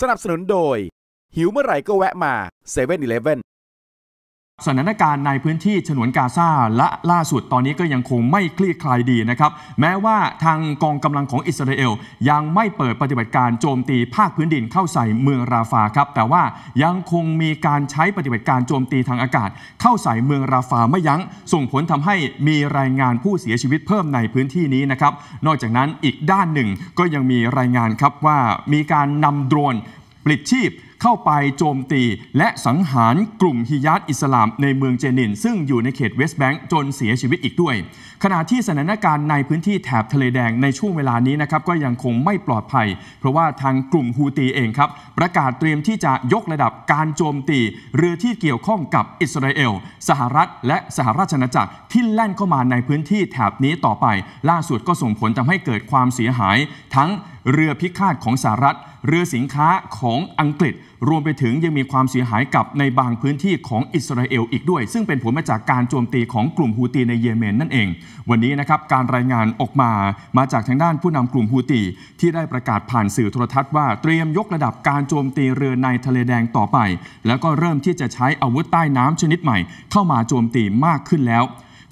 สนับสนุนโดย หิวเมื่อไหร่ก็แวะมา7 e เ e ่ e อ สถานการณ์ในพื้นที่ฉนวนกาซาและล่าสุดตอนนี้ก็ยังคงไม่คลี่คลายดีนะครับ แม้ว่าทางกองกำลังของอิสราเอล ยังไม่เปิดปฏิบัติการโจมตีภาคพื้นดินเข้าใส่เมืองราฟาครับ แต่ว่ายังคงมีการใช้ปฏิบัติการโจมตีทางอากาศ เข้าใส่เมืองราฟาไม่ยัง้ง ส่งผลทำให้มีรายงานผู้เสียชีวิตเพิ่มในพื้นที่นี้นะครับ นอกจากนั้นอีกด้านหนึ่งก็ยังมีรายงานครับว่ามีการนำโดรนปลิดชีพ เข้าไปโจมตี และสังหารกลุ่มฮิยัตอิสลามในเมืองเจนิน ซึ่งอยู่ในเขตเวสต์แบงก์จนเสียชีวิตอีกด้วย ขณะที่สถานการณ์ในพื้นที่แถบทะเลแดงในช่วงเวลานี้นะครับก็ยังคงไม่ปลอดภัย เพราะว่าทางกลุ่มฮูตีเองครับประกาศเตรียมที่จะยกระดับการโจมตี เรือที่เกี่ยวข้องกับอิสราเอล สหรัฐ และสหราชอาณาจักรที่แล่นเข้ามาในพื้นที่แถบนี้ต่อไป ล่าสุดก็ส่งผลทำให้เกิดความเสียหายทั้ง เรือพิฆาตของสหรัฐ เรือสินค้าของอังกฤษ รวมไปถึงยังมีความเสียหายกับในบางพื้นที่ของอิสราเอลอีกด้วย ซึ่งเป็นผลมาจากการโจมตีของกลุ่มฮูตีในเยเมนนั่นเอง วันนี้นะครับการรายงานออกมามาจากทางด้านผู้นำกลุ่มฮูตีที่ได้ประกาศผ่านสื่อโทรทัศน์ว่าเตรียมยกระดับการโจมตีเรือในทะเลแดงต่อไป แล้วก็เริ่มที่จะใช้อาวุธใต้น้ำชนิดใหม่ เข้ามาโจมตีมากขึ้นแล้ว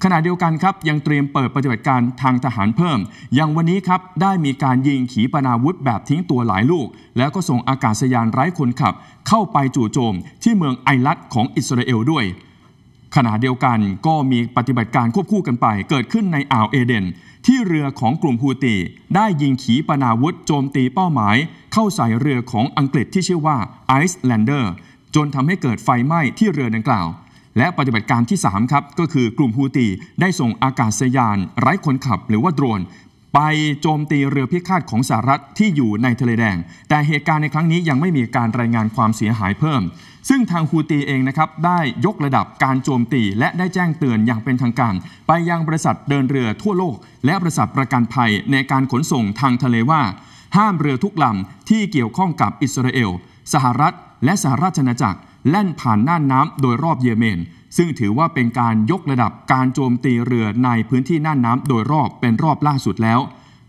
ขณะเดียวกันครับยังเตรียมเปิดปฏิบัติการทางทหารเพิ่ม อย่างวันนี้ครับได้มีการยิงขีปนาวุธแบบทิ้งตัวหลายลูก แล้วก็ส่งอากาศยานไร้คนขับ เข้าไปจู่โจมที่เมืองไอลัดของอิสราเอลด้วย ขณะเดียวกันก็มีปฏิบัติการควบคู่กันไป เกิดขึ้นในอ่าวเอเดน ที่เรือของกลุ่มฮูตี ได้ยิงขีปนาวุธโจมตีเป้าหมาย เข้าใส่เรือของอังกฤษที่ชื่อว่าไอซ์แลนเดอร์จนทำให้เกิดไฟไหม้ที่เรือดังกล่าว และปฏิบัติการที่ 3 ครับ ก็คือกลุ่มฮูตีได้ส่งอากาศยาน ไร้คนขับหรือว่าโดรน ไปโจมตีเรือพิฆาตของสหรัฐที่อยู่ในทะเลแดง แต่เหตุการณ์ในครั้งนี้ยังไม่มีการรายงานความเสียหายเพิ่ม ซึ่งทางฮูตีเองนะครับได้ยกระดับการโจมตี และได้แจ้งเตือนอย่างเป็นทางการ ไปยังบริษัทเดินเรือทั่วโลก และบริษัทประกันภัยในการขนส่งทางทะเลว่า ห้ามเรือทุกลำที่เกี่ยวข้องกับอิสราเอล สหรัฐ และสหราชอาณาจักร แล่นผ่านน่านน้ำโดยรอบเยเมน ซึ่งถือว่าเป็นการยกระดับการโจมตีเรือในพื้นที่น่านน้ำโดยรอบเป็นรอบล่าสุดแล้ว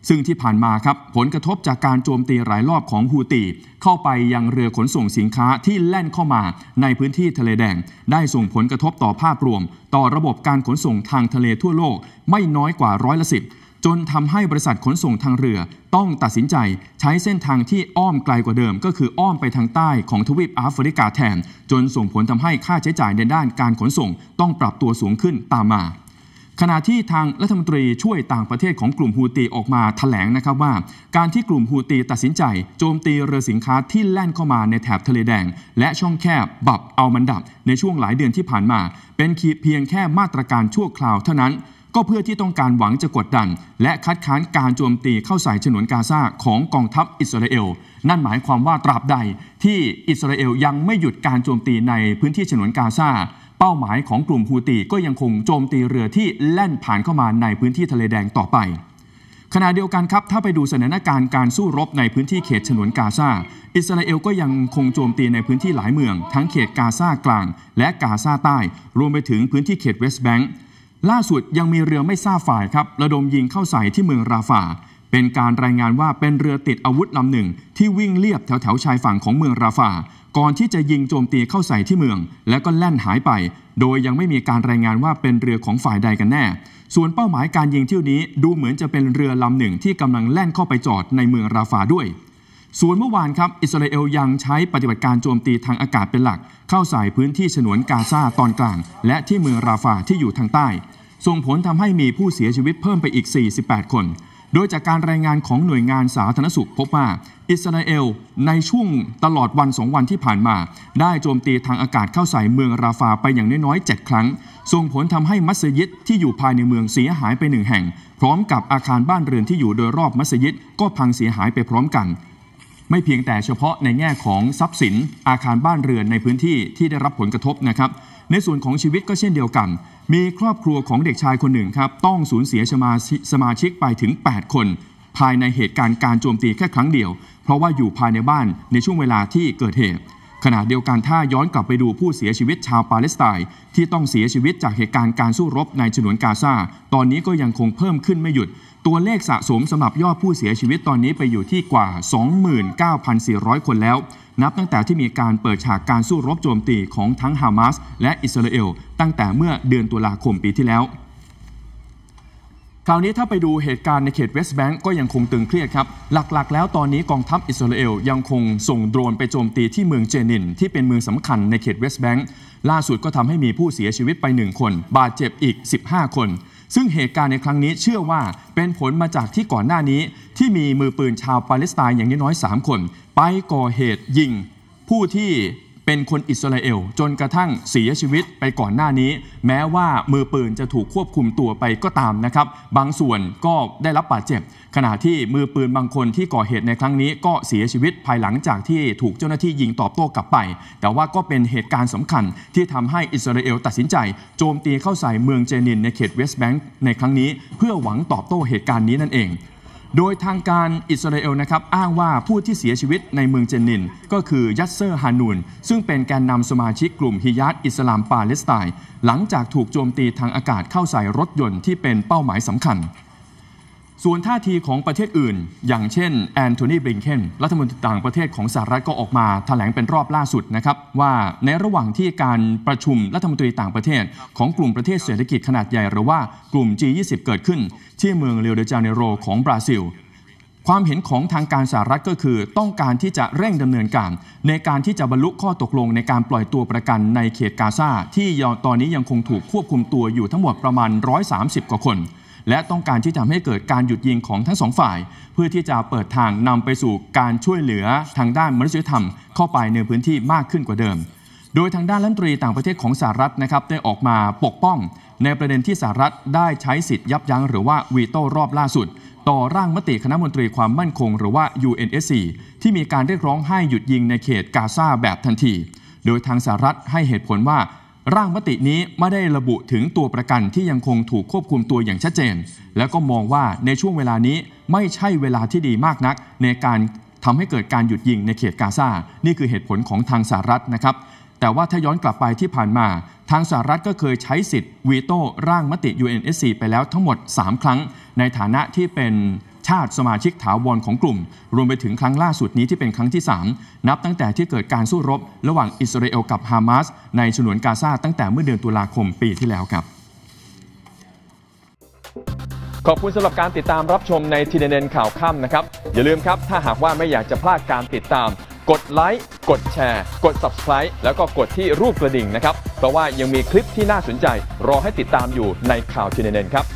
ซึ่งที่ผ่านมาครับผลกระทบจากการโจมตีหลายรอบของฮูตีเข้าไปยังเรือขนส่งสินค้าที่แล่นเข้ามาในพื้นที่ทะเลแดง ได้ส่งผลกระทบต่อภาพรวม ต่อระบบการขนส่งทางทะเลทั่วโลกไม่น้อยกว่าร้อยละสิบ จนทำให้บริษัทขนส่งทางเรือต้องตัดสินใจใช้เส้นทางที่อ้อมไกลกว่าเดิม ก็คืออ้อมไปทางใต้ของทวีปแอฟริกาแทน จนส่งผลทำให้ค่าใช้จ่ายในด้านการขนส่ง ต้องปรับตัวสูงขึ้นตามมาขณะที่ทางรัฐมนตรีช่วยต่างประเทศของกลุ่มฮูตีออกมาถแถลงนะครับว่า การที่กลุ่มฮูตีตัดสินใจ โจมตีเรือสินค้าที่แล่นเข้ามาในแถบทะเลแดง และช่องแคบบับเอามันดับ ในช่วงหลายเดือนที่ผ่านมา เป็นเพียงแค่มาตรการชั่วคราวเท่านั้น ก็เพื่อที่ต้องการหวังจะกดดัน และคัดค้านการโจมตีเข้าใส่ฉนวนกาซาของกองทัพอิสราเอล นั่นหมายความว่าตราบใด ที่อิสราเอลยังไม่หยุดการโจมตีในพื้นที่ฉนวนกาซาเป้าหมายของกลุ่มฮูตีก็ยังคงโจมตีเรือที่แล่นผ่านเข้ามาในพื้นที่ทะเลแดงต่อไปขณะเดียวกันครับ ถ้าไปดูสถานการณ์การสู้รบในพื้นที่เขตฉนวนกาซา อิสราเอลก็ยังคงโจมตีในพื้นที่หลายเมือง ทั้งเขตกาซากลาง และกาซาใต้ รวมไปถึงพื้นที่เขตเวสต์แบงก์ ล่าสุดยังมีเรือไม่ทราบฝ่ายครับระดมยิงเข้าใส่ที่เมืองราฟา เป็นการรายงานว่าเป็นเรือติดอาวุธลำหนึ่ง ที่วิ่งเลียบแถวแถวชายฝั่งของเมืองราฟา ก่อนที่จะยิงโจมตีเข้าใส่ที่เมือง และก็แล่นหายไป โดยยังไม่มีการรายงานว่าเป็นเรือของฝ่ายใดกันแน่ ส่วนเป้าหมายการยิงเที่ยวนี้ดูเหมือนจะเป็นเรือลำหนึ่งที่กำลังแล่นเข้าไปจอดในเมืองราฟาด้วย ส่วนเมื่อวานครับ อิสราเอลยังใช้ปฏิบัติการโจมตีทางอากาศเป็นหลัก เข้าใส่พื้นที่ฉนวนกาซาตอนกลาง และที่เมืองราฟาที่อยู่ทางใต้ ส่งผลทำให้มีผู้เสียชีวิตเพิ่มไปอีก 48 คน โดยจากการรายงานของหน่วยงานสาธารณสุขพบว่า อิสราเอลในช่วงตลอดวันสองวันที่ผ่านมา ได้โจมตีทางอากาศเข้าใส่เมืองราฟาไปอย่างน้อยๆ 7 ครั้ง ส่งผลทำให้มัสยิดที่อยู่ภายในเมืองเสียหายไปหนึ่งแห่ง พร้อมกับอาคารบ้านเรือนที่อยู่โดยรอบมัสยิดก็พังเสียหายไปพร้อมกัน ไม่เพียงแต่เฉพาะในแง่ของทรัพย์สินอาคารบ้านเรือนในพื้นที่ที่ได้รับผลกระทบนะครับ ในส่วนของชีวิตก็เช่นเดียวกัน มีครอบครัวของเด็กชายคนหนึ่งครับ ต้องสูญเสียสมาสมาชิกไปถึง 8 คน ภายในเหตุการณ์การโจมตีแค่ครั้งเดียว เพราะว่าอยู่ภายในบ้านในช่วงเวลาที่เกิดเหตุ ขณะเดียวกันถ้าย้อนกลับไปดูผู้เสียชีวิตชาวปาเลสไตน์ที่ต้องเสียชีวิตจากเหตุการณ์การสู้รบในฉนวนกาซาตอนนี้ก็ยังคงเพิ่มขึ้นไม่หยุด ตัวเลขสะสมสำหรับยอดผู้เสียชีวิตตอนนี้ไปอยู่ที่กว่า 29,400 คนแล้ว นับตั้งแต่ที่มีการเปิดฉากการสู้รบโจมตีของทั้งฮามาสและอิสราเอลตั้งแต่เมื่อเดือนตุลาคมปีที่แล้ว คราวนี้ถ้าไปดูเหตุการณ์ในเขตเวสต์แบงก์ก็ยังคงตึงเครียดครับ หลักๆ แล้วตอนนี้กองทัพอิสราเอลยังคงส่งโดรนไปโจมตีที่เมืองเจนิน ที่เป็นเมืองสำคัญในเขตเวสต์แบงก์ล่าสุดก็ทำให้มีผู้เสียชีวิตไป1คน บาดเจ็บอีก 15 คน ซึ่งเหตุการณ์ในครั้งนี้เชื่อว่าเป็นผลมาจากที่ก่อนหน้านี้ ที่มีมือปืนชาวปาเลสไตน์อย่างน้อยๆ3คน ไปก่อเหตุยิง ผู้ที่ เป็นคนอิสราเอล จนกระทั่งเสียชีวิตไปก่อนหน้านี้ แม้ว่ามือปืนจะถูกควบคุมตัวไปก็ตามนะครับ บางส่วนก็ได้รับบาดเจ็บ ขณะที่มือปืนบางคนที่ก่อเหตุในครั้งนี้ก็เสียชีวิตภายหลังจากที่ถูกเจ้าหน้าที่ยิงตอบโต้กลับไป แต่ว่าก็เป็นเหตุการณ์สำคัญที่ทำให้อิสราเอลตัดสินใจ โจมตีเข้าใส่เมืองเจนินในเขตเวสต์แบงก์ในครั้งนี้ เพื่อหวังตอบโต้เหตุการณ์นี้นั่นเอง โดยทางการอิสราเอลนะครับอ้างว่าผู้ที่เสียชีวิตในเมืองเจนิน ก็คือยัสเซอร์ฮานูน ซึ่งเป็นแกนนำสมาชิกกลุ่มญิฮาดอิสลามปาเลสไตน์หลังจากถูกโจมตีทางอากาศเข้าใส่รถยนต์ที่เป็นเป้าหมายสำคัญ ส่วนท่าทีของประเทศอื่น อย่างเช่นแอนโทนีบลิงเคนรัฐมนตรีต่างประเทศของสหรัฐก็ออกมาแถลงเป็นรอบล่าสุดนะครับว่าในระหว่างที่การประชุมรัฐมนตรีต่างประเทศ ของกลุ่มประเทศเศรษฐกิจขนาดใหญ่หรือว่ากลุ่ม G20 เกิดขึ้น ที่เมืองเรโอเดจาเนโรของบราซิลความเห็นของทางการสหรัฐก็คือต้องการที่จะเร่งดำเนินการ ในการที่จะบรรลุข้อตกลงในการปล่อยตัวประกันในเขตกาซาที่ตอนนี้ยังคงถูกควบคุมตัวอยู่ทั้งหมดประมาณ 130 กว่าคน และต้องการที่จะทำให้เกิดการหยุดยิงของทั้งสองฝ่าย เพื่อที่จะเปิดทางนำไปสู่การช่วยเหลือทางด้านมนุษยธรรม เข้าไปในพื้นที่มากขึ้นกว่าเดิม โดยทางด้านรัฐมนตรีต่างประเทศของสหรัฐนะครับได้ออกมาปกป้อง ในประเด็นที่สหรัฐได้ใช้สิทธิ์ยับยั้งหรือว่าวีโต้รอบล่าสุดต่อร่างมติคณะมนตรีความมั่นคงหรือว่า UNSC ที่มีการเรียกร้องให้หยุดยิงในเขตกาซาแบบทันที โดยทางสหรัฐให้เหตุผลว่า ร่างมตินี้ไม่ได้ระบุถึงตัวประกันที่ยังคงถูกควบคุมตัวอย่างชัดเจน แล้วก็มองว่าในช่วงเวลานี้ไม่ใช่เวลาที่ดีมากนัก ในการทำให้เกิดการหยุดยิงในเขตกาซา นี่คือเหตุผลของทางสหรัฐนะครับ แต่ว่าถ้าย้อนกลับไปที่ผ่านมา ทางสหรัฐก็เคยใช้สิทธิ์วีโต้ร่างมติ UNSC ไปแล้วทั้งหมด 3 ครั้ง ในฐานะที่เป็น ชาติสมาชิกถาวรของกลุ่ม รวมไปถึงครั้งล่าสุดนี้ที่เป็นครั้งที่ 3 นับตั้งแต่ที่เกิดการสู้รบ ระหว่างอิสราเอลกับฮามาสในฉนวนกาซาตั้งแต่เมื่อเดือนตุลาคมปีที่แล้วครับ ขอบคุณสำหรับการติดตามรับชมในทีเด็นข่าวค่ำนะครับ อย่าลืมครับ ถ้าหากว่าไม่อยากจะพลาดการติดตาม กดไลค์กดแชร์ กด Subscribe แล้วก็กดที่รูปกระดิ่งนะครับเพราะว่ายังมีคลิปที่น่าสนใจ รอให้ติดตามอยู่ในข่าวทีเด็นครับ